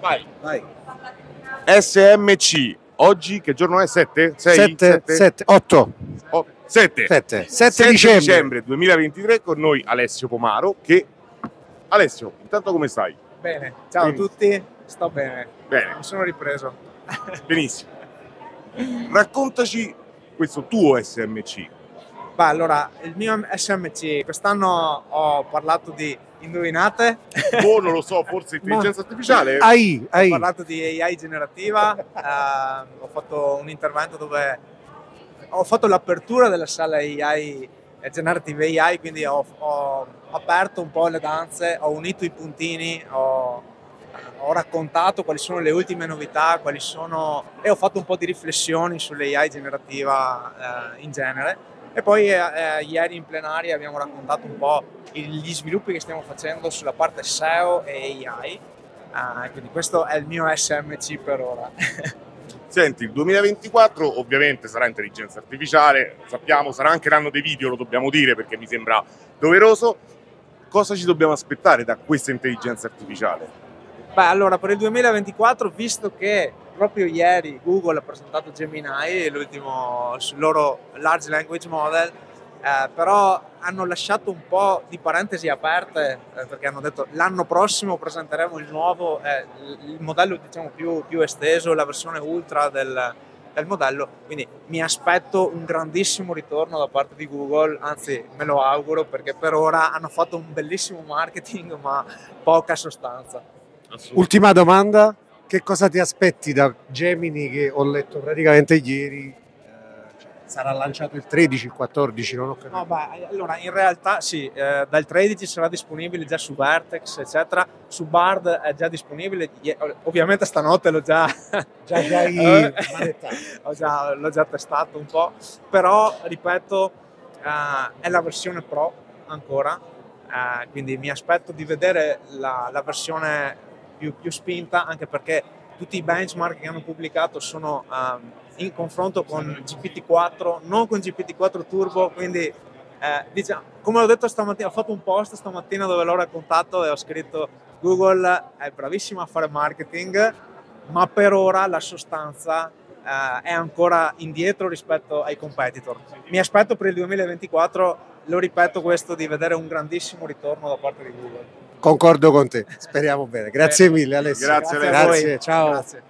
Vai. Vai. SMC. Oggi che giorno è? 7? 6? 7, 7, 8, 7. 7, 7 dicembre. 2023 con noi Alessio Pomaro che... Alessio, intanto come stai? Bene, ciao Benissimo. a tutti, sto bene, Bene, mi sono ripreso. benissimo. Raccontaci questo tuo SMC. Beh, allora, il mio SMC, quest'anno ho parlato di indovinate, Oh, non lo so, forse intelligenza artificiale? AI, ho AI. parlato di AI generativa, ehm, ho fatto un intervento dove ho fatto l'apertura della sala AI, eh, Generative AI, quindi ho, ho aperto un po' le danze, ho unito i puntini, ho, ho raccontato quali sono le ultime novità, quali sono, e ho fatto un po' di riflessioni sulle AI generativa eh, in genere. E poi eh, eh, ieri in plenaria abbiamo raccontato un po' gli sviluppi che stiamo facendo sulla parte SEO e AI. Ah, quindi questo è il mio SMC per ora. Senti, il 2024 ovviamente sarà intelligenza artificiale, sappiamo, sarà anche l'anno dei video, lo dobbiamo dire perché mi sembra doveroso. Cosa ci dobbiamo aspettare da questa intelligenza artificiale? Beh, allora per il 2024, visto che proprio ieri Google ha presentato Gemini, l'ultimo sul loro large language model, eh, però hanno lasciato un po' di parentesi aperte eh, perché hanno detto l'anno prossimo presenteremo il nuovo, eh, il modello diciamo più, più esteso, la versione ultra del, del modello, quindi mi aspetto un grandissimo ritorno da parte di Google, anzi me lo auguro perché per ora hanno fatto un bellissimo marketing ma poca sostanza. Ultima domanda, che cosa ti aspetti da Gemini che ho letto praticamente ieri? eh, cioè, sarà lanciato il 13, il 14, non ho capito. No, beh, allora in realtà sì, eh, dal 13 sarà disponibile già su Vertex, eccetera. Su Bard è già disponibile. Ie- Ovviamente stanotte l'ho già, Già hai Eh, già- l'ho già testato un po'. Però, ripeto, eh, è la versione Pro ancora. eh, quindi mi aspetto di vedere la, la versione più, più spinta, anche perché tutti i benchmark che hanno pubblicato sono ehm, in confronto con GPT-4, non con GPT-4 Turbo, quindi eh, diciamo, come ho detto stamattina, ho fatto un post stamattina dove l'ho raccontato e ho scritto Google è bravissima a fare marketing, ma per ora la sostanza eh, è ancora indietro rispetto ai competitor. Mi aspetto per il 2024, lo ripeto questo, di vedere un grandissimo ritorno da parte di Google. Concordo con te, speriamo bene. Grazie mille Alessio. Grazie, a voi. Grazie, ciao. Grazie.